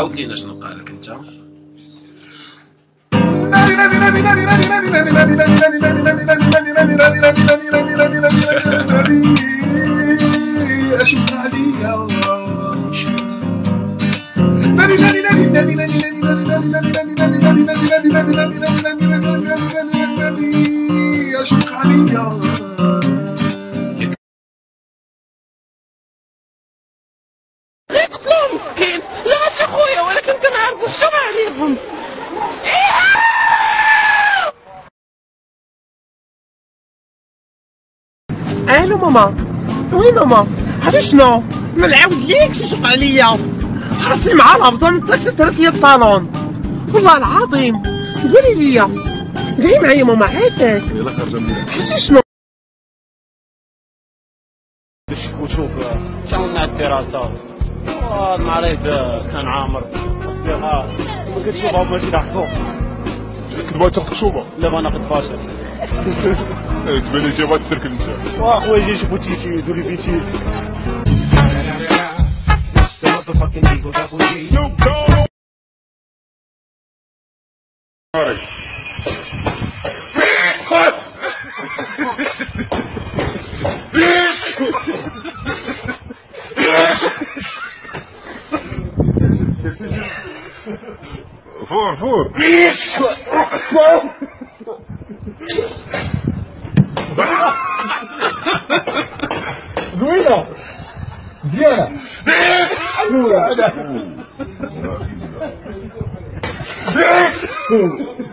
عاود لينا شنو قالك انت؟ أشوف عليا أشوف عليا قتلوه ماما وي ماما عرفتي شنو؟ ما نعاود ليكش يشق عليا. شفتي مع الهبطه من الطاكسي ترس لي الطالون. والله العظيم قولي لي دعي معايا ماما عافاك. يلا خرجه من عرفتي شنو؟ وتشوف شلنا الدراسة المريض كان عامر. أصدقاء ما كتشوفهم ماشي لحظو كتبغي تاخذ خصومه لا ما ناخد فاشل тебе лечи в цирк нельзя. Охуй, здесь бутичи, дуребичи. Фур, фур. Viens Viens Viens Viens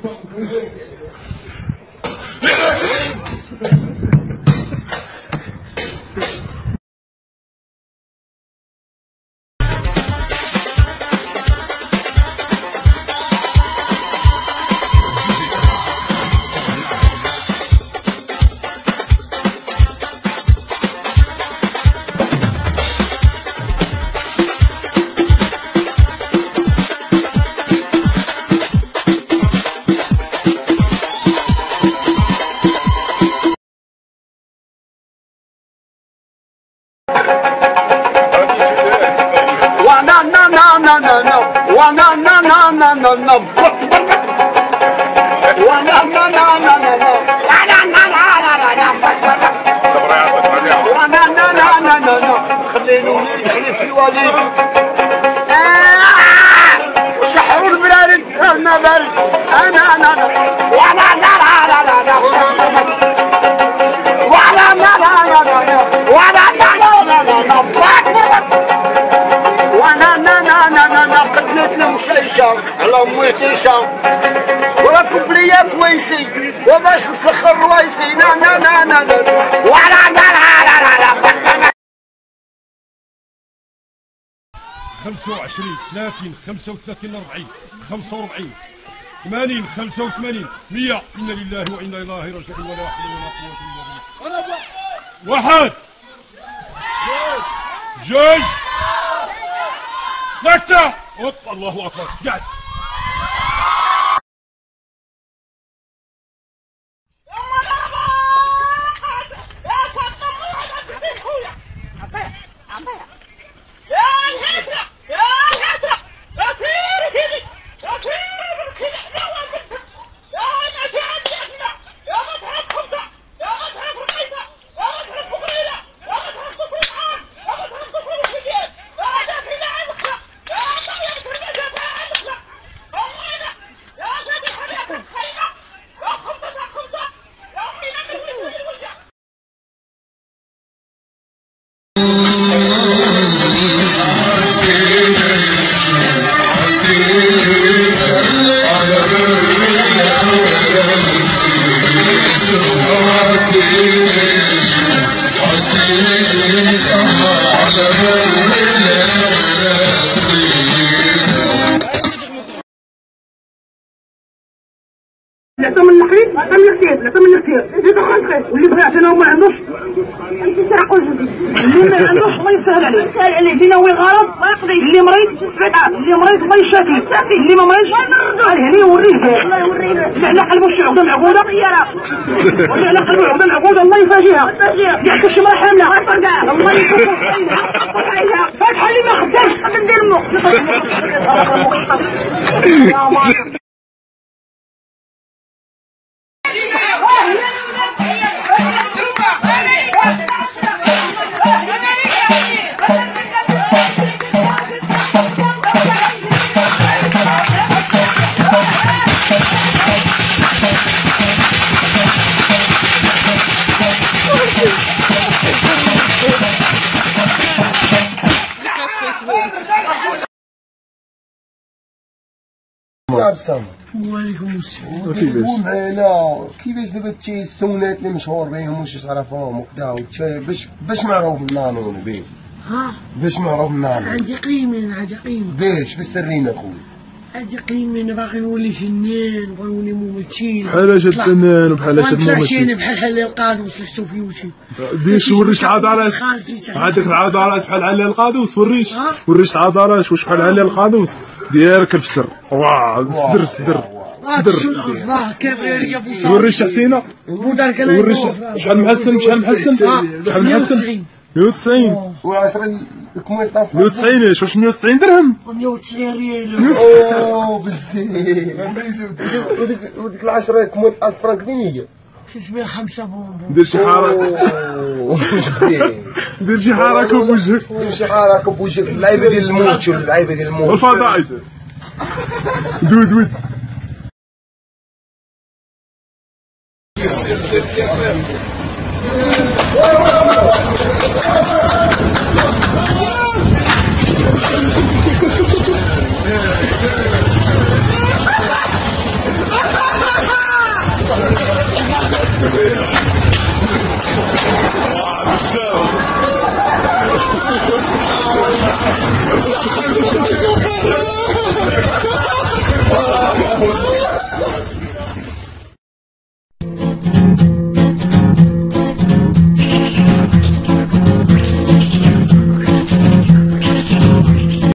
وأنا نا نا نا نا نا وأنا نا نا نا نا نا وأنا نا نا نا نا نا وأنا نا نا نا نا نا وأنا نا نا نا نا نا خلينوني نحلف الوالد تيشة وراكم بليا كويسي وباش نسخر روايسي نا نا نا نا نا. نا نا نا نا نا 25 30 35 40 45 80 85 100 إنا لله وإنا إليه راجعون. ولا حول ولا قوة إلا بالله. واحد. جوج ثلاثة الله أكبر. قاعد من الحليب لا الكثير اللي واللي بغى ما عندوش. أنت سرقوا جوزي اللي ما عندوش الله يسهل عليه. يسهل عليه. ما يقضي. اللي مريض اللي مريض الله يشافيه شافي اللي ما مريضش قال هني يوريه الله يوريه اللي على قلبه شي عقده معقوده واللي على قلبه عقده معقوده الله يفاجئها. يعطيك شي مرة حاملة. الله يكون فاتحة اللي ما خدامش. قبل ندير مخ وعليكم السلام كيفاش معنا كيفاش دابا تشي السونات اللي مشهور بهم واش تعرفهم وكذا باش باش معروف النانون ها باش معروف النانون عندي قيمة عندي قيمة باش في السرين اخويا باغي نولي فنان باغي نولي ممثل. بحال هاد الفنان وبحال هاد الممثل. الممثل بحال حلال القادم وصلحتو في وجهي. ديش وريش العضلات عندك العضلات بحال علي القادوس وريش. وريش العضلات واش بحال علي القادوس ديالك الفسر. واه صدر صدر. بو وريش حسينة. وريش شحال محسن شحال محسن؟ شحال محسن؟ 190 و10 كميطه 190 واش 190 درهم؟ 190 ريال. أو بزاف وديك ال 10 كميطه 1000 فرانك فين هي. شوية خمسة بونبون دير شي حركة. دير شي حركة بوجهك. دير شي حركة بوجهك. اللعيبة ديال الموت اللعيبة ديال الموت. الفضائي دود دود سير سير سير سير Thank you.